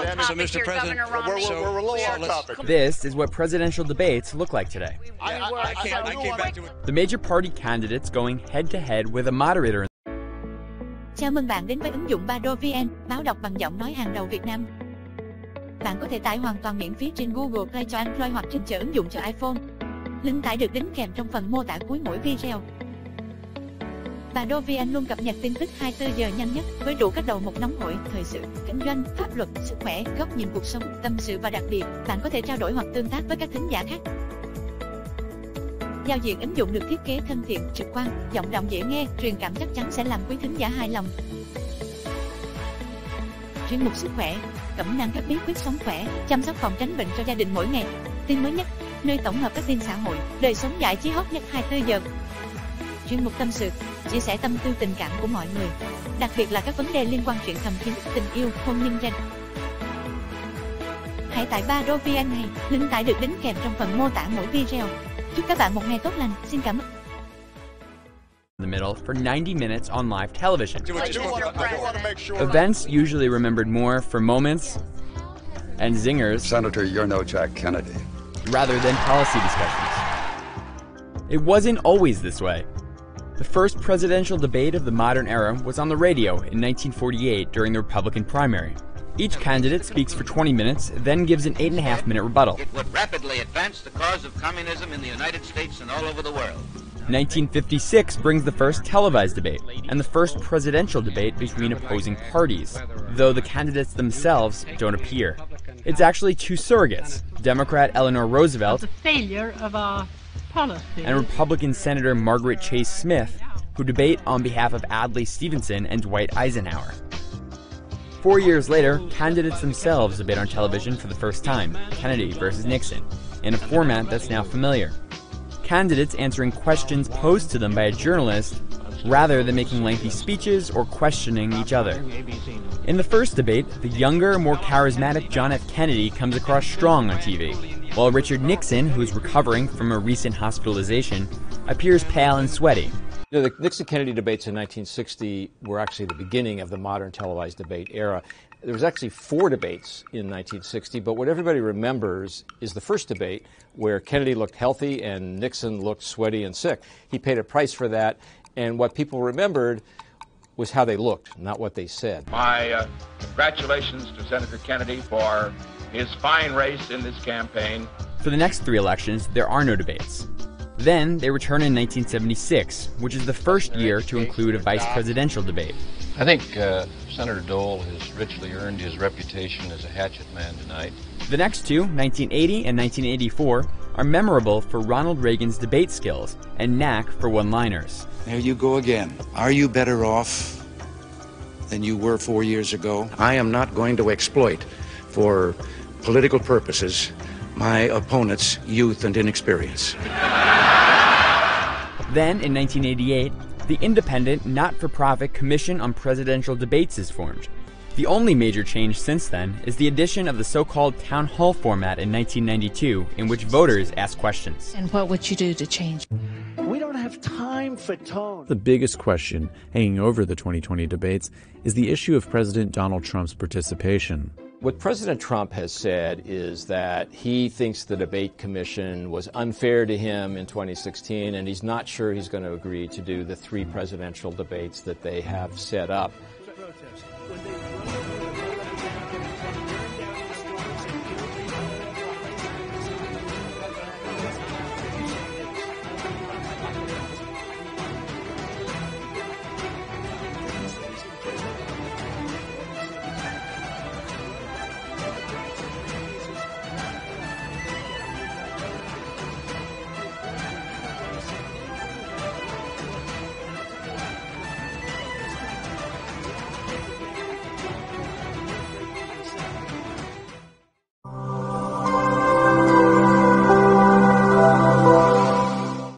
Mr. here, President, we're- we're- we're a little We off are- topic. This is what presidential debates look like today. I, I, I can't. I can't back to it. The major party candidates going head to head with a moderator. Chào mừng bạn đến với ứng dụng Bado VN, báo đọc bằng giọng nói hàng đầu Việt Nam. Bạn có thể tải hoàn toàn miễn phí trên Google Play cho Android hoặc trên chợ ứng dụng cho iPhone. Link tải được đính kèm trong phần mô tả cuối mỗi video. Bà Dovian luôn cập nhật tin tức 24 giờ nhanh nhất với đủ các đầu mục nóng hổi, thời sự, kinh doanh, pháp luật, sức khỏe, góc nhìn cuộc sống, tâm sự và đặc biệt, bạn có thể trao đổi hoặc tương tác với các thính giả khác. Giao diện ứng dụng được thiết kế thân thiện, trực quan, giọng đọc dễ nghe, truyền cảm chắc chắn sẽ làm quý thính giả hài lòng. Chuyên mục sức khỏe, cẩm nang các bí quyết sống khỏe, chăm sóc phòng tránh bệnh cho gia đình mỗi ngày. Tin mới nhất, nơi tổng hợp các tin xã hội, đời sống giải trí hot nhất 24 giờ. Chuyên mục tâm sự, chia sẻ tâm tư tình cảm của mọi người, đặc biệt là các vấn đề liên quan chuyện thầm kín, tình yêu, hôn nhân gia Hãy tải Bado VN này, link tải được đính kèm trong phần mô tả mỗi video. Chúc các bạn một ngày tốt lành. Xin cảm ơn. in the middle for 90 minutes on live television. Events usually remembered more for moments and zingers Senator, you're no Jack Kennedy. rather than policy discussions. It wasn't always this way. The first presidential debate of the modern era was on the radio in 1948 during the Republican primary. Each candidate speaks for 20 minutes, then gives an 8.5 minute rebuttal. It would rapidly advance the cause of communism in the United States and all over the world. 1956 brings the first televised debate and the first presidential debate between opposing parties, though the candidates themselves don't appear. It's actually two surrogates Democrat Eleanor Roosevelt the failure of our policy. And Republican Senator Margaret Chase Smith, who debate on behalf of Adlai Stevenson and Dwight Eisenhower. Four years later, candidates themselves debate on television for the first time Kennedy versus Nixon, in a format that's now familiar. Candidates answering questions posed to them by a journalist rather than making lengthy speeches or questioning each other. In the first debate, the younger, more charismatic John F. Kennedy comes across strong on TV, while Richard Nixon, who's recovering from a recent hospitalization, appears pale and sweaty. You know, the Nixon Kennedy debates in 1960 were actually the beginning of the modern televised debate era. There was actually four debates in 1960, but what everybody remembers is the first debate where Kennedy looked healthy and Nixon looked sweaty and sick. He paid a price for that, and what people remembered was how they looked, not what they said. My uh, congratulations to Senator Kennedy for his fine race in this campaign. For the next three elections, there are no debates. Then they return in 1976, which is the first year to include a vice presidential debate. I think uh, Senator Dole has richly earned his reputation as a hatchet man tonight. The next two, 1980 and 1984, are memorable for Ronald Reagan's debate skills and knack for one liners. There you go again. Are you better off than you were four years ago? I am not going to exploit for political purposes my opponent's youth and inexperience. Then, in 1988, the independent, not for profit Commission on Presidential Debates is formed. The only major change since then is the addition of the so called town hall format in 1992, in which voters ask questions. And what would you do to change? We don't have time for tone. The biggest question hanging over the 2020 debates is the issue of President Donald Trump's participation. What President Trump has said is that he thinks the debate commission was unfair to him in 2016, and he's not sure he's going to agree to do the three presidential debates that they have set up.